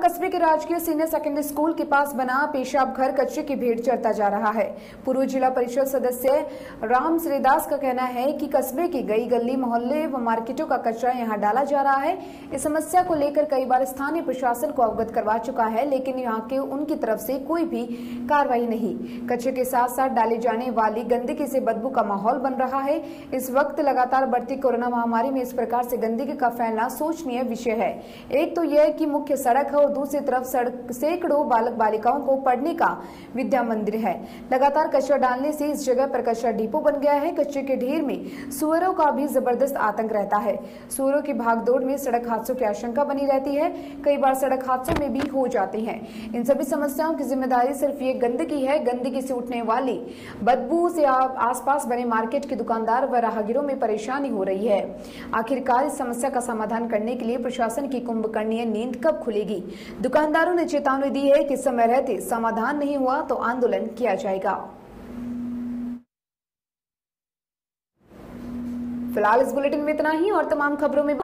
कस्बे के राजकीय सीनियर सेकेंडरी स्कूल के पास बना पेशाब घर कचरे की भीड़ चढ़ता जा रहा है। पूर्व जिला परिषद सदस्य राम श्रीदास का कहना है कि कस्बे की गई गली मोहल्ले व मार्केटों का कचरा यहाँ डाला जा रहा है। इस समस्या को लेकर कई बार स्थानीय प्रशासन को अवगत करवा चुका है, लेकिन यहाँ के उनकी तरफ़ से कोई भी कार्रवाई नहीं। कचरे के साथ साथ डाले जाने वाली गंदगी से बदबू का माहौल बन रहा है। इस वक्त लगातार बढ़ती कोरोना महामारी में इस प्रकार से गंदगी का फैलना सोचनीय विषय है। एक तो यह कि मुख्य सड़क है और दूसरी तरफ़ सैकड़ों बालक बालिकाओं को पढ़ने का विद्या मंदिर है। लगातार कचरा डालने से इस जगह पर कचरा डिपो बन गया है। कचरे के ढेर में सुअरों का भी ज़बरदस्त आतंक रहता है। सुअरों की भागदौड़ में सड़क हादसों की आशंका बनी रहती है। कई बार सड़क हादसों में भी हो जाते हैं। इन सभी समस्याओं की ज़िम्मेदारी सिर्फ़ ये गंदगी है। गंदगी से उठने वाली, बदबू से आसपास बने मार्केट के दुकानदार व राहगीरों में परेशानी हो रही है। आखिरकार इस समस्या का समाधान करने के लिए प्रशासन की कुंभकर्णीय नींद कब खुलेगी? दुकानदारों ने चेतावनी दी है कि समय रहते समाधान नहीं हुआ तो आंदोलन किया जाएगा। फ़िलहाल इस बुलेटिन में इतना ही और तमाम खबरों में